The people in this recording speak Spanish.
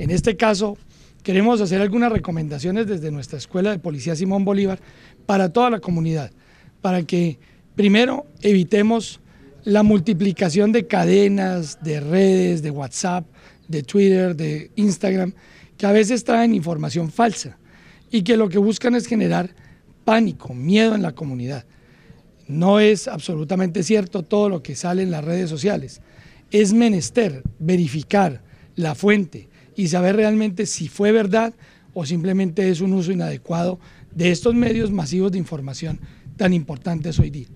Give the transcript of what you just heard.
En este caso, queremos hacer algunas recomendaciones desde nuestra Escuela de Policía Simón Bolívar para toda la comunidad, para que primero evitemos la multiplicación de cadenas, de redes, de WhatsApp, de Twitter, de Instagram, que a veces traen información falsa y que lo que buscan es generar pánico, miedo en la comunidad. No es absolutamente cierto todo lo que sale en las redes sociales. Es menester verificar la fuente y saber realmente si fue verdad o simplemente es un uso inadecuado de estos medios masivos de información tan importantes hoy día.